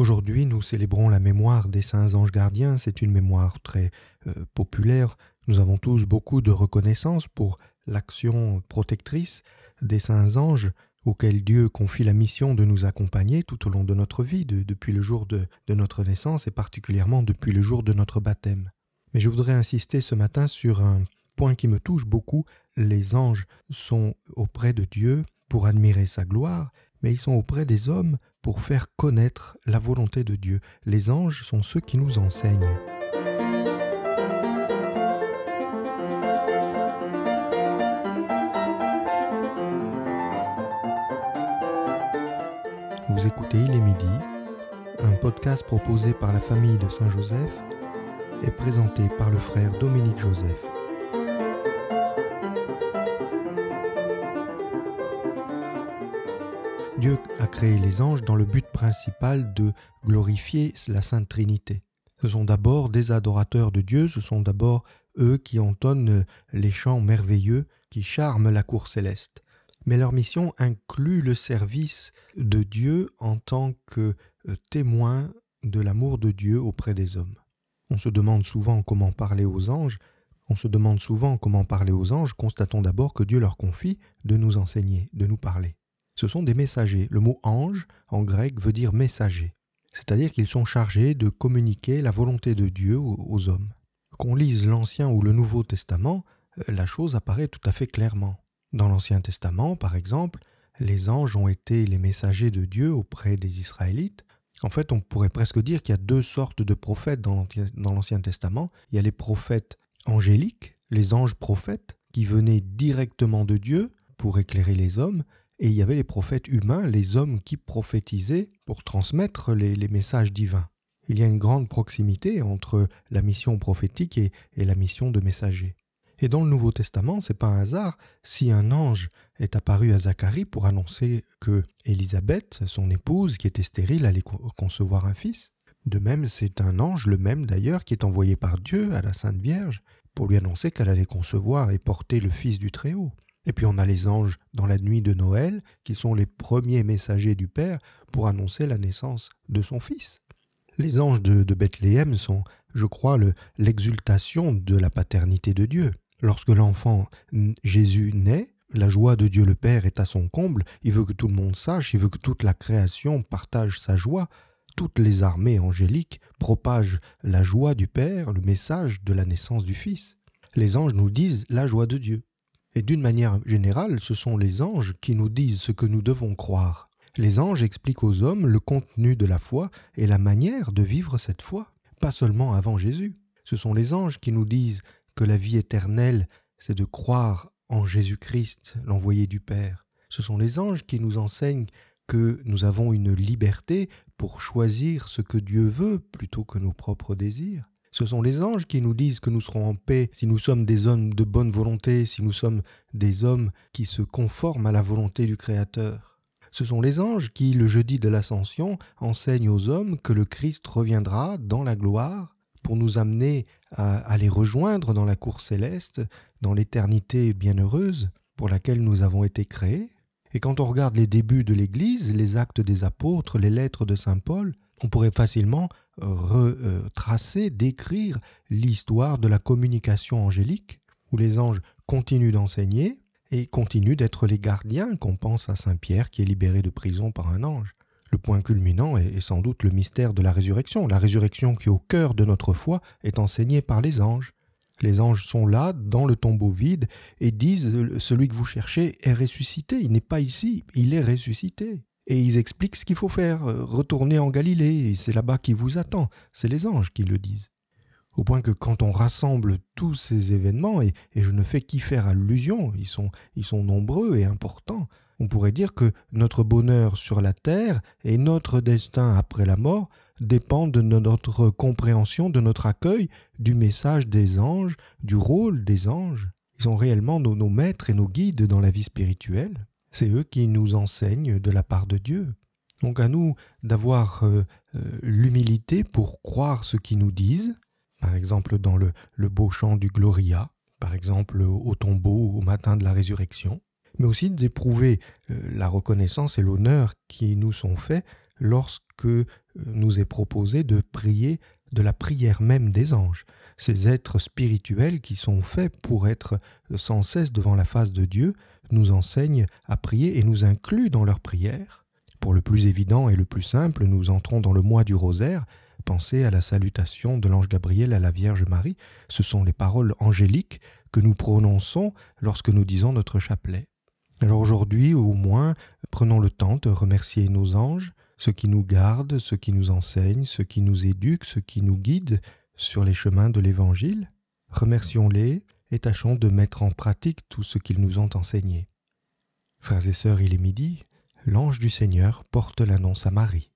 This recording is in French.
Aujourd'hui, nous célébrons la mémoire des saints anges gardiens. C'est une mémoire très euh, populaire. Nous avons tous beaucoup de reconnaissance pour l'action protectrice des saints anges auxquels Dieu confie la mission de nous accompagner tout au long de notre vie, depuis le jour de, de notre naissance et particulièrement depuis le jour de notre baptême. Mais je voudrais insister ce matin sur un point qui me touche beaucoup. Les anges sont auprès de Dieu pour admirer sa gloire, mais ils sont auprès des hommes pour faire connaître la volonté de Dieu. Les anges sont ceux qui nous enseignent. Vous écoutez Il est midi, un podcast proposé par la famille de Saint-Joseph et présenté par le frère Dominique Joseph. Dieu a créé les anges dans le but principal de glorifier la Sainte Trinité. Ce sont d'abord des adorateurs de Dieu, ce sont d'abord eux qui entonnent les chants merveilleux qui charment la cour céleste. Mais leur mission inclut le service de Dieu en tant que euh, témoin de l'amour de Dieu auprès des hommes. On se demande souvent comment parler aux anges. On se demande souvent comment parler aux anges. Constatons d'abord que Dieu leur confie de nous enseigner, de nous parler. Ce sont des messagers. Le mot ange en grec veut dire messager. C'est-à-dire qu'ils sont chargés de communiquer la volonté de Dieu aux hommes. Qu'on lise l'Ancien ou le Nouveau Testament, euh, la chose apparaît tout à fait clairement. Dans l'Ancien Testament, par exemple, les anges ont été les messagers de Dieu auprès des Israélites. En fait, on pourrait presque dire qu'il y a deux sortes de prophètes dans l'Ancien Testament. Il y a les prophètes angéliques, les anges prophètes, qui venaient directement de Dieu pour éclairer les hommes, et il y avait les prophètes humains, les hommes qui prophétisaient pour transmettre les, messages divins. Il y a une grande proximité entre la mission prophétique et, la mission de messager. Et dans le Nouveau Testament, c'est pas un hasard si un ange est apparu à Zacharie pour annoncer que Élisabeth, son épouse, qui était stérile, allait concevoir un fils. De même, c'est un ange, le même d'ailleurs, qui est envoyé par Dieu à la Sainte Vierge pour lui annoncer qu'elle allait concevoir et porter le Fils du Très-Haut. Et puis on a les anges dans la nuit de Noël, qui sont les premiers messagers du Père pour annoncer la naissance de son Fils. Les anges de, Bethléem sont, je crois, l'exultation de la paternité de Dieu. Lorsque l'enfant Jésus naît, la joie de Dieu le Père est à son comble, il veut que tout le monde sache, il veut que toute la création partage sa joie, toutes les armées angéliques propagent la joie du Père, le message de la naissance du Fils. Les anges nous disent la joie de Dieu. Et d'une manière générale, ce sont les anges qui nous disent ce que nous devons croire. Les anges expliquent aux hommes le contenu de la foi et la manière de vivre cette foi, pas seulement avant Jésus. Ce sont les anges qui nous disent que la vie éternelle, c'est de croire en Jésus-Christ, l'envoyé du Père. Ce sont les anges qui nous enseignent que nous avons une liberté pour choisir ce que Dieu veut plutôt que nos propres désirs. Ce sont les anges qui nous disent que nous serons en paix si nous sommes des hommes de bonne volonté, si nous sommes des hommes qui se conforment à la volonté du Créateur. Ce sont les anges qui, le jeudi de l'ascension, enseignent aux hommes que le Christ reviendra dans la gloire pour nous amener à, les rejoindre dans la cour céleste, dans l'éternité bienheureuse pour laquelle nous avons été créés. Et quand on regarde les débuts de l'Église, les actes des apôtres, les lettres de Saint Paul, on pourrait facilement retracer, décrire l'histoire de la communication angélique, où les anges continuent d'enseigner et continuent d'être les gardiens qu'on pense à Saint Pierre qui est libéré de prison par un ange. Le point culminant est, sans doute le mystère de la résurrection, la résurrection qui au cœur de notre foi est enseignée par les anges. Les anges sont là, dans le tombeau vide, et disent Celui que vous cherchez est ressuscité, il n'est pas ici, il est ressuscité et ils expliquent ce qu'il faut faire. Euh, retourner en Galilée, et c'est là-bas qui vous attend. C'est les anges qui le disent. Au point que quand on rassemble tous ces événements, et, je ne fais qu'y faire allusion, ils sont, ils sont nombreux et importants, on pourrait dire que notre bonheur sur la terre et notre destin après la mort dépendent de notre compréhension, de notre accueil du message des anges, du rôle des anges. Ils sont réellement nos maîtres et nos guides dans la vie spirituelle. C'est eux qui nous enseignent de la part de Dieu. Donc à nous d'avoir euh, euh, l'humilité pour croire ce qu'ils nous disent, par exemple dans le, beau chant du Gloria, par exemple au tombeau au matin de la résurrection, mais aussi d'éprouver euh, la reconnaissance et l'honneur qui nous sont faits lorsque nous est proposé de prier de la prière même des anges, ces êtres spirituels qui sont faits pour être sans cesse devant la face de Dieu, nous enseignent à prier et nous incluent dans leur prière. Pour le plus évident et le plus simple, nous entrons dans le mois du rosaire. Pensez à la salutation de l'ange Gabriel à la Vierge Marie. Ce sont les paroles angéliques que nous prononçons lorsque nous disons notre chapelet. Alors aujourd'hui, au moins, prenons le temps de remercier nos anges, ceux qui nous gardent, ceux qui nous enseignent, ceux qui nous éduquent, ceux qui nous guident sur les chemins de l'Évangile. Remercions-les et tâchons de mettre en pratique tout ce qu'ils nous ont enseigné. Frères et sœurs, il est midi, l'ange du Seigneur porte l'annonce à Marie.